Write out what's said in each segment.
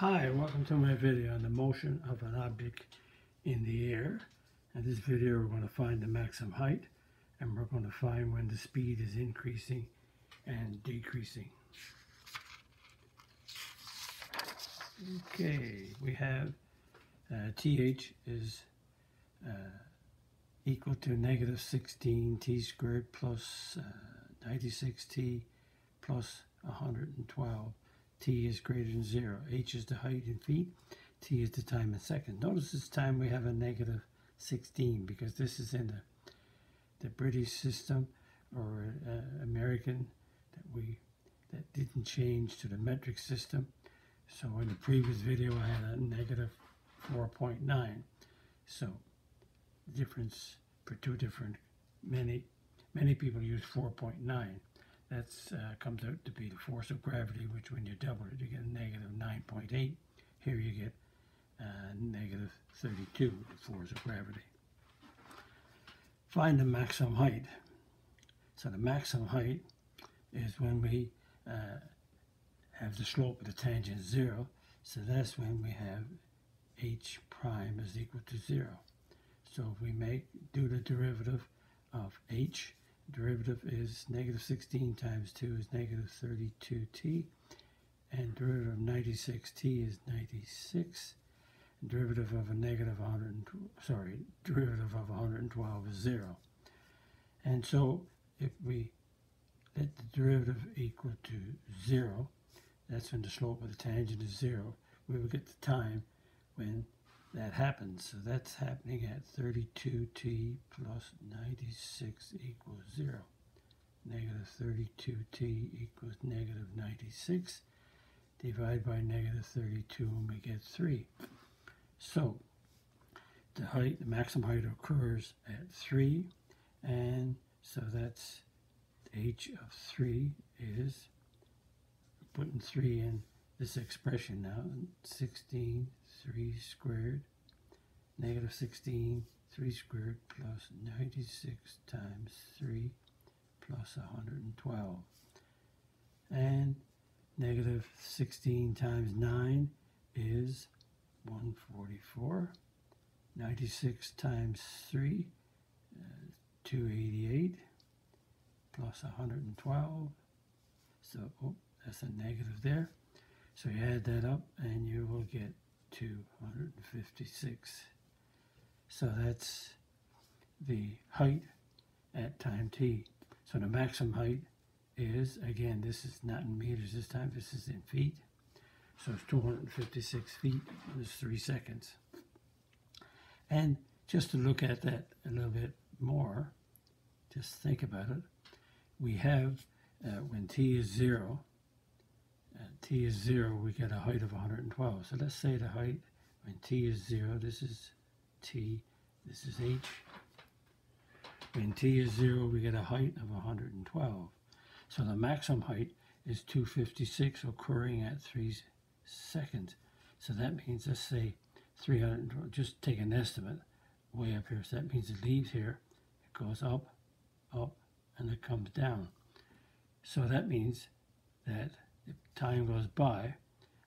Hi, welcome to my video on the motion of an object in the air. In this video we're going to find the maximum height and we're going to find when the speed is increasing and decreasing. Okay, we have uh, TH is uh, equal to negative 16 t squared plus, uh, 96t plus 112 t is greater than 0. h is the height in feet, t is the time in seconds. Notice this time we have a negative 16 because this is in the, the British system or uh, American that we that didn't change to the metric system. So in the previous video I had a negative 4.9. So difference for two different many many people use 4.9 that uh, comes out to be the force of gravity, which when you double it, you get negative 9.8. Here you get uh, negative 32, the force of gravity. Find the maximum height. So the maximum height is when we uh, have the slope of the tangent 0. So that's when we have h prime is equal to 0. So if we make do the derivative of h, derivative is negative 16 times 2 is negative 32t, and derivative of 96t is 96. Derivative of a negative 100, sorry, derivative of 112 is 0. And so if we let the derivative equal to 0, that's when the slope of the tangent is 0, we will get the time when that happens. So that's happening at 32t plus 96 equals 0. Negative 32t equals negative 96. Divide by negative 32 and we get 3. So the height, the maximum height occurs at 3 and so that's h of 3 is putting 3 in this expression now 16 3 squared, negative 16, 3 squared plus 96 times 3 plus 112. And negative 16 times 9 is 144. 96 times 3, uh, 288 plus 112. So, oh, that's a negative there. So you add that up and you will get 256. So that's the height at time t. So the maximum height is, again, this is not in meters this time, this is in feet. So it's 256 feet in three seconds. And just to look at that a little bit more, just think about it. We have, uh, when t is zero, t is 0, we get a height of 112. So let's say the height when t is 0, this is t, this is h. When t is 0, we get a height of 112. So the maximum height is 256 occurring at 3 seconds. So that means, let's say 300, just take an estimate way up here. So that means it leaves here, it goes up, up, and it comes down. So that means that time goes by,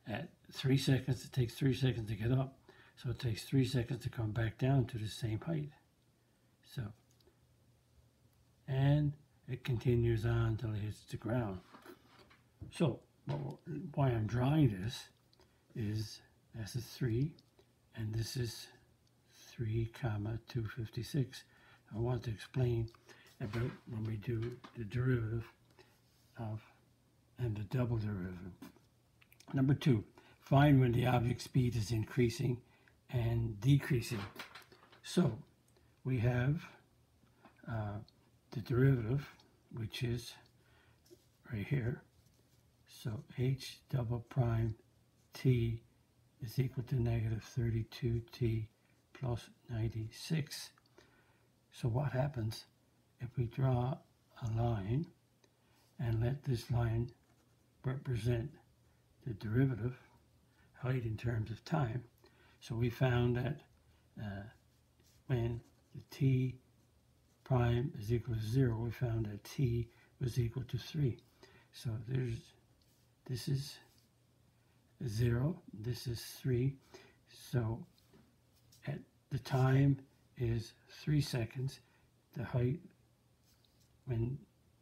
at three seconds, it takes three seconds to get up. So it takes three seconds to come back down to the same height. So, and it continues on until it hits the ground. So, why I'm drawing this is this is 3, and this is 3 comma 256. I want to explain about when we do the derivative of and the double derivative. Number two, find when the object speed is increasing and decreasing. So we have uh, the derivative, which is right here. So h double prime t is equal to negative 32t plus 96. So what happens if we draw a line and let this line represent the derivative height in terms of time. So we found that uh, when the t prime is equal to 0, we found that t was equal to 3. So there's, this is 0, this is 3. So at the time is 3 seconds. The height when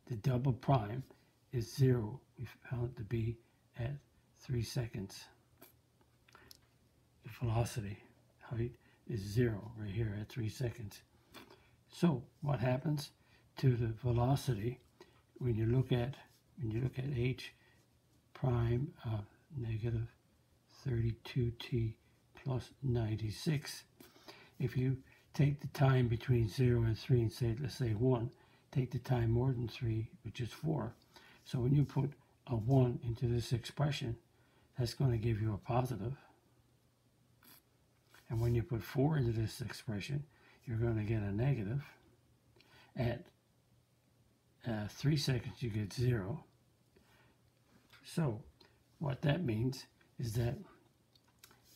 the double prime is 0. We found it to be at 3 seconds. The velocity height is 0 right here at 3 seconds. So what happens to the velocity when you look at when you look at h prime of negative 32t plus 96 if you take the time between 0 and 3 and say let's say 1 take the time more than 3 which is 4 so when you put a 1 into this expression that's going to give you a positive. and when you put 4 into this expression you're going to get a negative at uh, 3 seconds you get 0 so what that means is that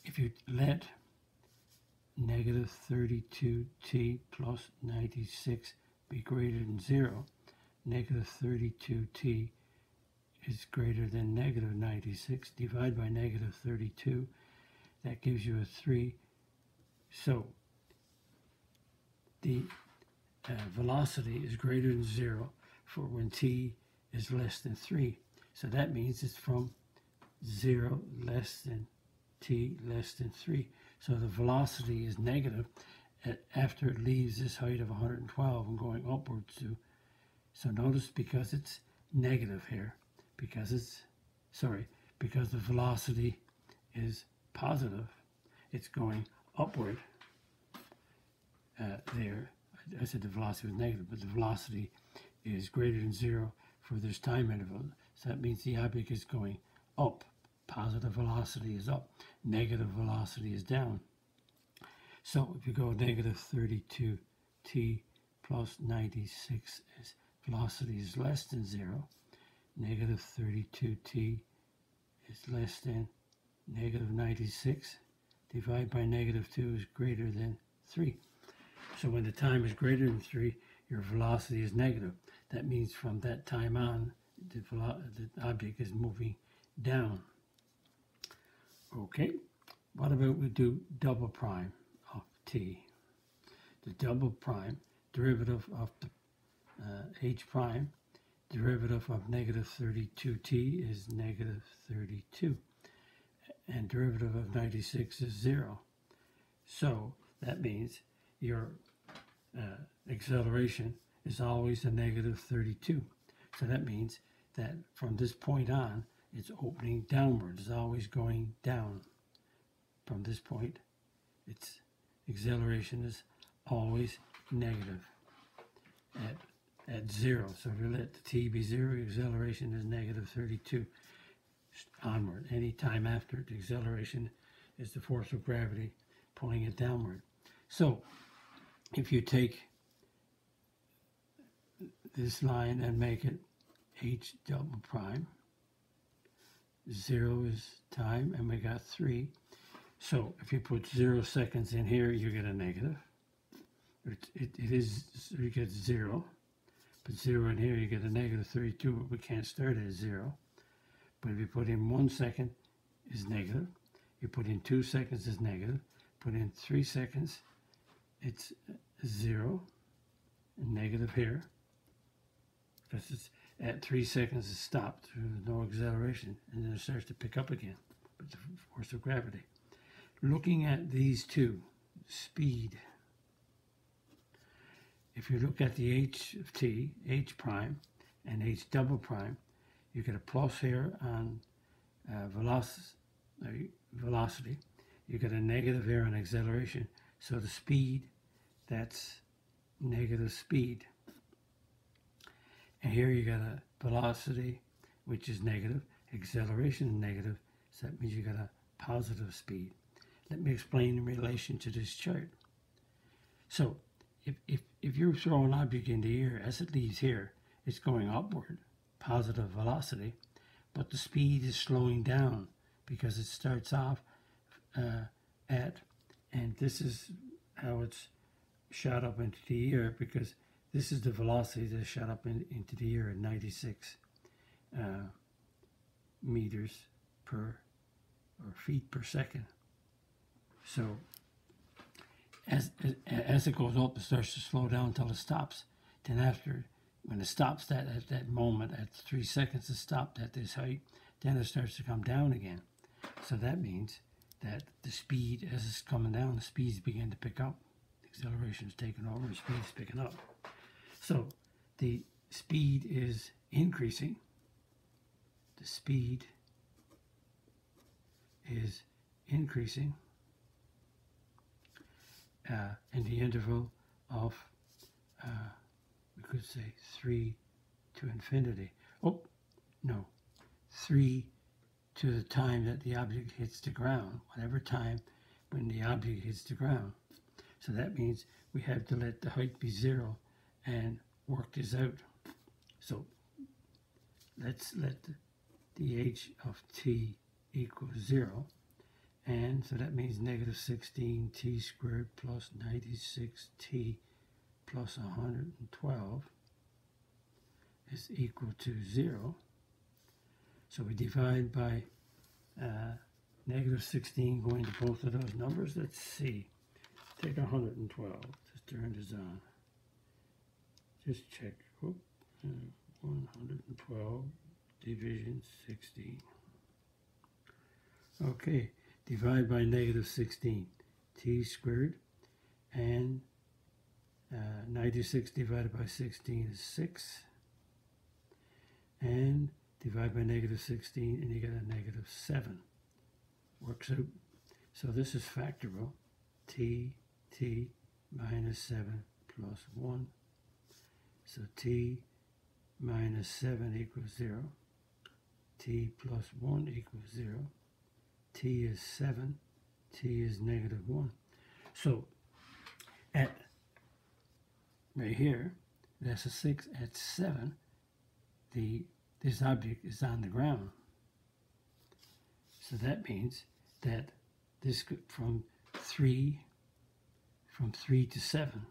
if you let negative 32t plus 96 be greater than 0, negative 32t is greater than negative 96. Divide by negative 32, that gives you a 3. So the uh, velocity is greater than 0 for when t is less than 3. So that means it's from 0 less than t less than 3. So the velocity is negative after it leaves this height of 112 and going upwards to. So notice because it's negative here, because it's, sorry, because the velocity is positive, it's going upward uh, there. I said the velocity was negative, but the velocity is greater than zero for this time interval. So that means the object is going up. Positive velocity is up. Negative velocity is down. So if you go negative 32 t plus 96 is velocity is less than 0. Negative 32 t is less than negative 96. divided by negative 2 is greater than 3. So when the time is greater than 3, your velocity is negative. That means from that time on, the, the object is moving down. Okay, what about we do double prime of t? The double prime derivative of the uh, h prime derivative of negative 32t is negative 32 and derivative of 96 is 0. So that means your uh, acceleration is always a negative 32. So that means that from this point on, it's opening downward. It's always going down. From this point, its acceleration is always negative at, at zero. So if you let the t be zero, acceleration is negative 32 onward. Any time after, the acceleration is the force of gravity pulling it downward. So if you take this line and make it h double prime. Zero is time, and we got three. So if you put zero seconds in here, you get a negative. It, it, it is, you get zero. Put zero in here, you get a negative 32, but we can't start at zero. But if you put in one second, is negative. You put in two seconds, is negative. Put in three seconds, it's zero. Negative here. Because it's at three seconds it stopped, there's no acceleration, and then it starts to pick up again with the force of gravity. Looking at these two, speed, if you look at the h of t, h prime, and h double prime, you get a plus here on uh, velocity, uh, velocity. You get a negative here on acceleration. So the speed, that's negative speed. And here you got a velocity, which is negative, acceleration is negative, so that means you got a positive speed. Let me explain in relation to this chart. So if, if, if you throw an object in the air, as it leaves here, it's going upward, positive velocity, but the speed is slowing down because it starts off uh, at, and this is how it's shot up into the air because this is the velocity that shot up in, into the air at 96 uh, meters per or feet per second. So as, as, it goes up, it starts to slow down until it stops. Then after, when it stops that at that moment, at three seconds it stopped at this height, then it starts to come down again. So that means that the speed, as it's coming down, the speeds begin to pick up. The acceleration is taking over, the speed is picking up. So the speed is increasing. The speed is increasing uh, in the interval of, uh, we could say 3 to infinity. Oh, no, 3 to the time that the object hits the ground, whatever time when the object hits the ground. So that means we have to let the height be 0 and work this out. So let's let the, h of t equals 0 and so that means negative 16t squared plus 96t plus 112 is equal to 0. So we divide by uh, negative 16 going to both of those numbers. Let's see. Take 112. Just turn this on. Just check. Whoop, uh, 112 division 16. Okay divide by negative 16, t squared, and uh, 96 divided by 16 is 6, and divide by negative 16, and you get a negative 7. Works out. So this is factorable. t, t minus 7 plus 1. So t minus 7 equals 0. t plus 1 equals 0 t is 7, t is negative 1. So at right here, that's a 6. At 7, the this object is on the ground. So that means that this from 3 from 3 to 7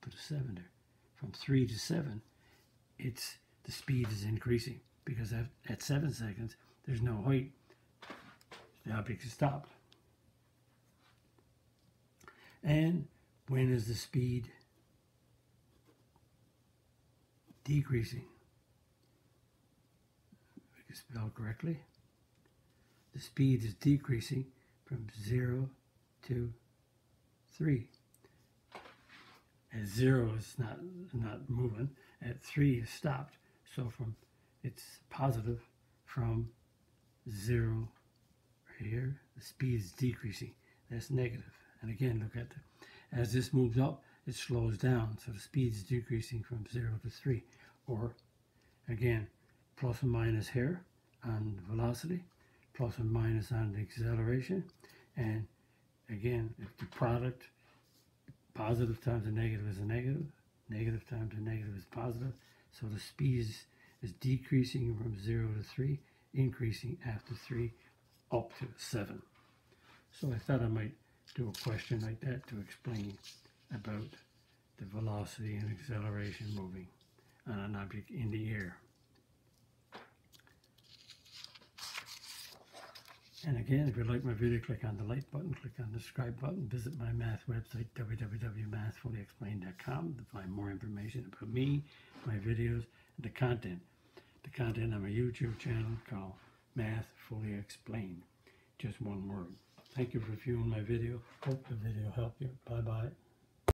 put a 7 there from 3 to 7 it's the speed is increasing because at, at 7 seconds there's no height the object is stopped. And when is the speed decreasing? If I can spell correctly. The speed is decreasing from 0 to 3. At 0 is not, not moving. At 3 is stopped. So from it's positive from 0 here, the speed is decreasing. That's negative. And again, look at the, as this moves up, it slows down. So the speed is decreasing from 0 to 3. Or, again, plus and minus here on velocity, plus and minus on the acceleration. And again, if the product, positive times a negative is a negative, negative times a negative is positive. So the speed is, is decreasing from 0 to 3, increasing after 3, up to 7. So I thought I might do a question like that to explain about the velocity and acceleration moving on an object in the air. And again, if you like my video, click on the like button, click on the subscribe button, visit my math website, www.mathfullyexplained.com to find more information about me, my videos, and the content. The content on my YouTube channel called math fully explained. Just one word. Thank you for viewing my video. Hope the video helped you. Bye-bye.